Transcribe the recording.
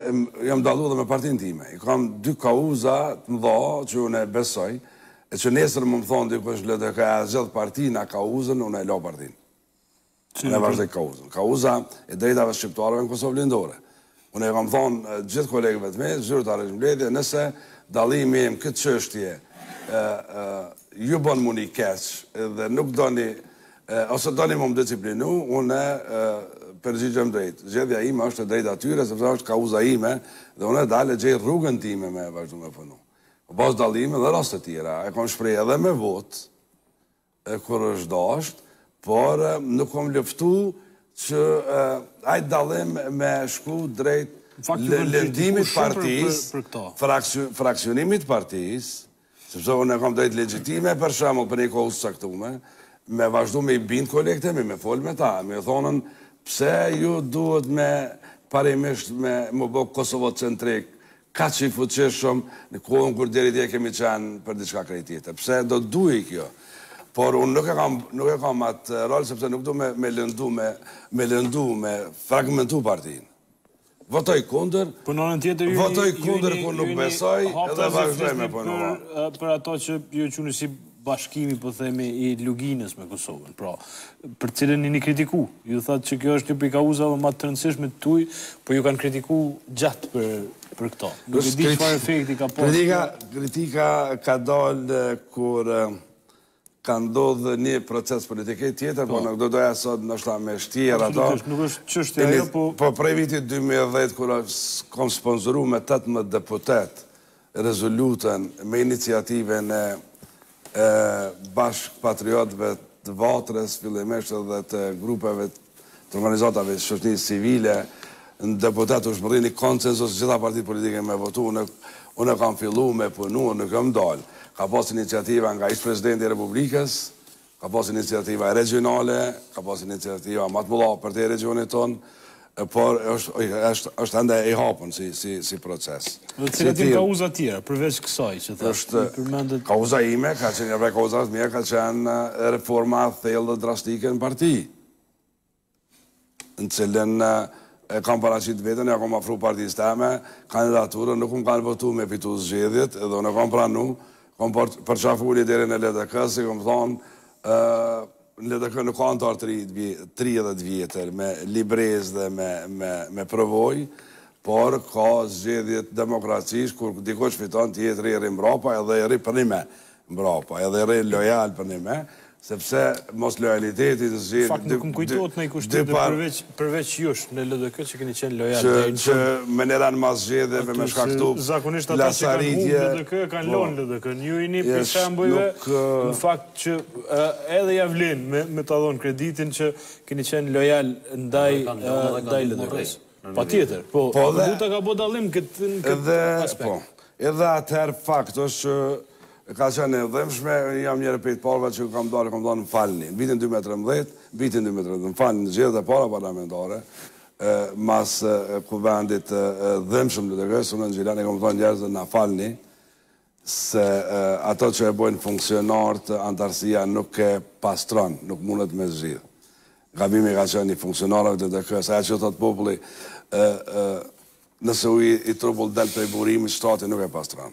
Jam dallu edhe me partinë time. I kam dy kauza të mëdha që unë e besoj, e që nesër me m'thonë dikush a zgjedh partinë a kauzën, unë e la partinë. Unë e vazhdoj kauzën. Kauza e drejtave t'shqiptarëve në Kosovë Lindore. Unë jau kam thonë gjithë kolegëve t'mi, zyrtarisht n'mbledhje, nëse dallimi jem në këtë çështje ju bon me u ni keq dhe nuk doni ose doni me m'disiplinu, unë përgjigjem drejt. Zgjedhja ime është drejt atyre, sepse është kauza ime, dhe unë dal e gjej rrugën time me e vazhdu me punu. Kom pas dallime edhe n'raste tjera, e kom shpreh edhe me votë, kur është dasht, por nuk kom luftu që ai dallim me shku drejt lëndimit t'partisë, fraksionimit t'partisë, Sepse unë e kam t'drejtë legjitime, për shembull, për një kohë të caktume, me vazhdu me i bind kolegët e mi, me fol me ta, me u thonë pse ju duhet me parimisht m'u bo kosovocentrik, kaq i fuqishëm, në kohën kur deri dje kemi qenë për diçka krejt tjetër. Pse do të duhej kjo? Por unë nuk e kam atë rol sepse nuk du me lëndu me lëndu me fragmentu partinë. Votoj kundër. Po në anën tjetër ju jeni votoj kundër kur nuk besoj dhe vazhdoj me punu. Po për ato që ju e quni si bashkimi po themi i Luginës me Kosovën, pra për t'cilën jeni kritiku. Ju thatë që kjo është një prej kauzave ma të rëndësishme të tuja, po ju kanë kritiku gjatë për për këto. Nuk e di çfarë efekti ka pas. Kritika, kritika ka dalë kur Ka ndodhë një proces politik tjetër, po nuk do doja sot ndoshta me shtjerrë ato. Absolutisht, nuk është çështja ajo, po... Po prej vitit 2010, kur kom sponzoru me 18 deputetë rezolutën me iniciativën e bashkëpatriotëve të Vatrës, fillimisht edhe të grupeve të organizatave të shoqërisë civile, n'deputetë u mrri një konsensus n'gjitha partitë politike me votu, unë kam fillu me punu, nuk jam ndal. Ka pas iniciativa nga ish presidenti i Republikës, ka pas iniciativa regionale, ka pas iniciativa ma t'mdha përtej regionit tonë, por është ende i hapur si proces. Dhe cilat i ke kauza tjera, përveç kësaj që të është përmendet? Kauza ime, ka qenë një prej kauzave t'mia, ka qenë reforma e thellë dhe drastike në parti. në t'cilën e kam paraqit veten, ia kam ofru partisë teme, kandidaturën, nuk më kanë votu me fitu zgjedhjet, edhe unë e kam pranu, kam përqafu liderin e LDK-së, kam thonë, në LDK nuk ka anëtar 30 vjetër, me librezë dhe me përvojë, por ka zgjedhje t'demokracisë, kur dikush fiton, tjetri rri mrapa edhe rri për ndihmë. Mbrapa, edhe rri lojal për njëmend, sepse mos lojaliteti në zgjedhje... Në fakt nuk më kujtohet najkush tjetër përveç jush në LDK që keni qenë lojal deri në fund. Që menjëherë mas zgjedhjeve me shkaktu lasaritje... Zakonisht ata që kanë hum LDK-në e kanë lon LDK-në. Ju jeni një prej shembujve, në fakt që edhe ia vlen me ta dhon kreditin që keni qenë lojal ndaj LDK-së. Patjetër, po, po dhe... Buta ka bo dallim në këtë aspekt. Po, edhe atëherë fakt është që ka qenë e dhemshme, jam njëri prej të parëve që kam thanë, kam thanë na falni. Në vitin 2013, vitin 2013, na falni, në zgjedhjet e para parlamentare, mas kuvendit të dhemshëm të LDK-së, unë në Gjilan i, kam thonë njerëzve na falni, se ato që e bojnë funksionarët antarësia nuk e pastron, nuk mundet me i zgjidh. Gabimi ka qenë i funksionarëve të LDK-së, ajo që thot populli, nëse uji i turbullt del prej burimit, shtati nuk e pastron.